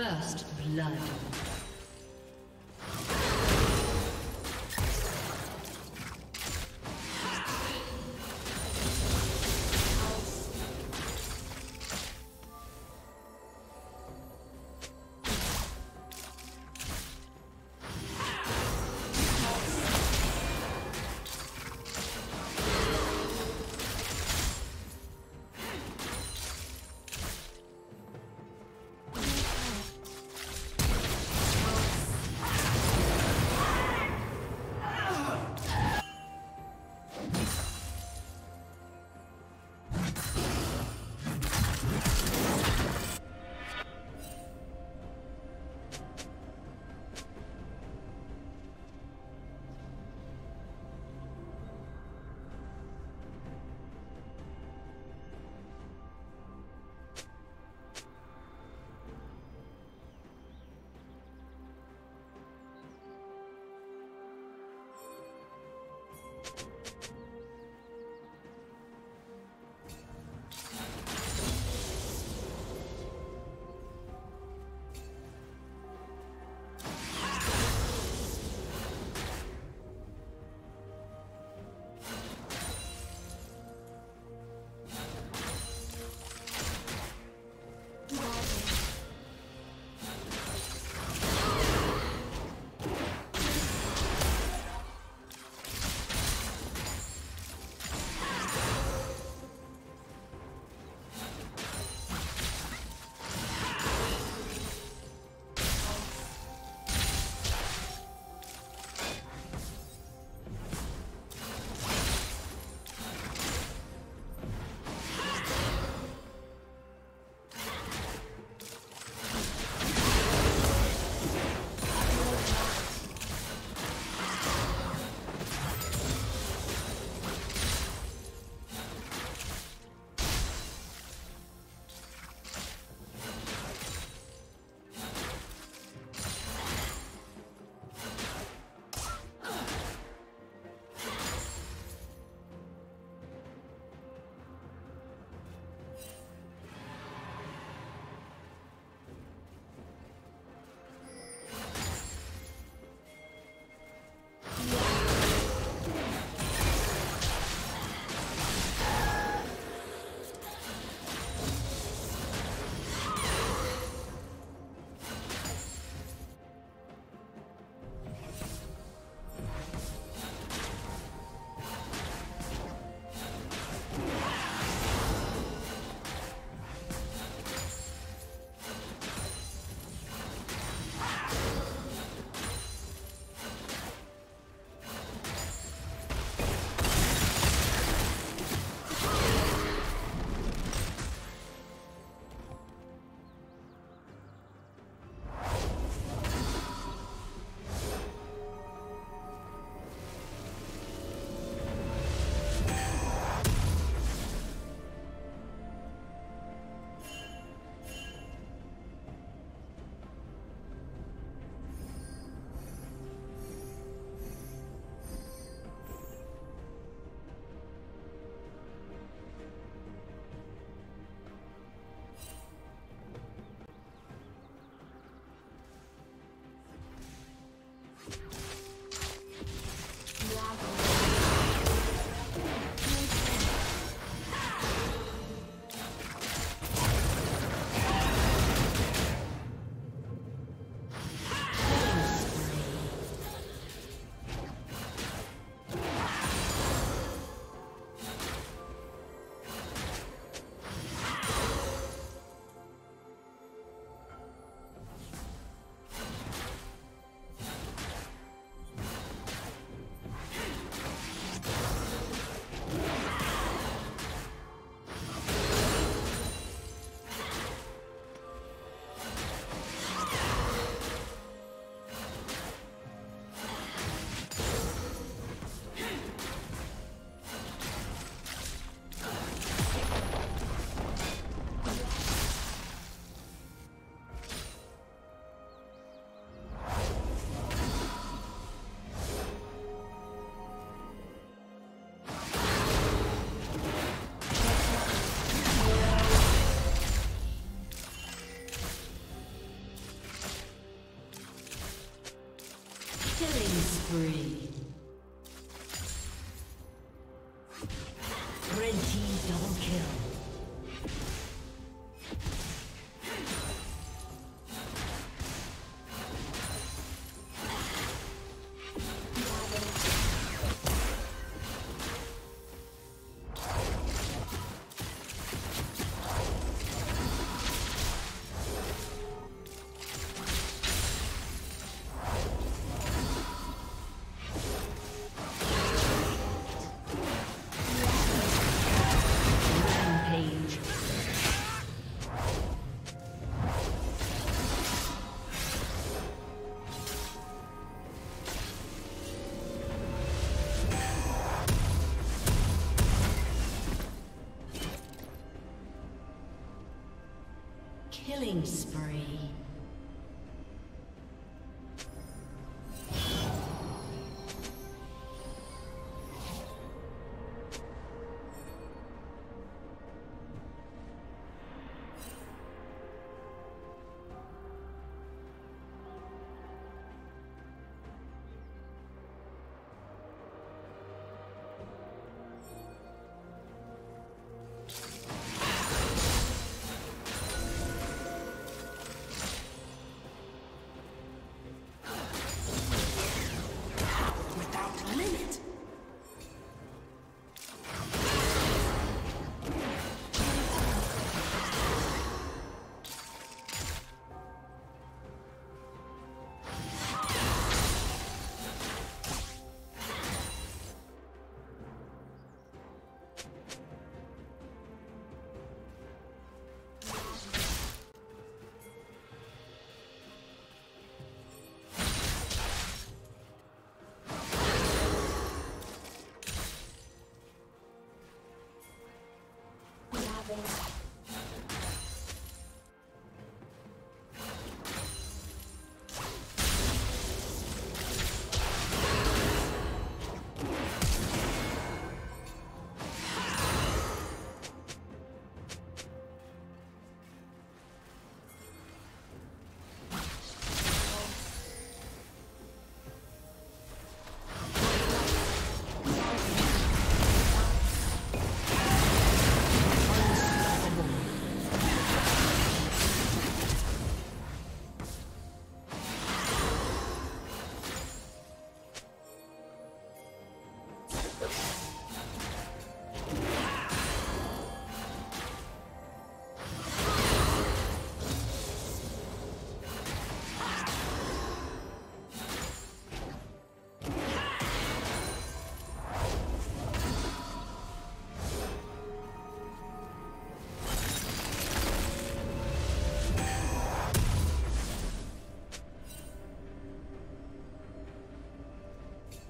First blood. Killing spree.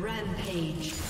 Rampage.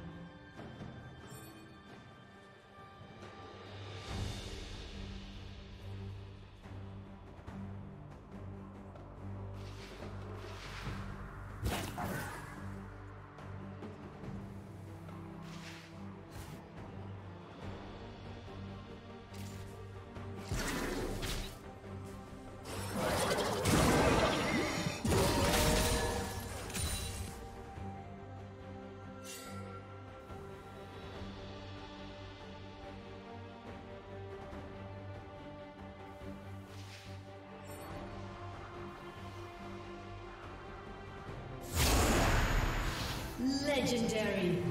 Legendary.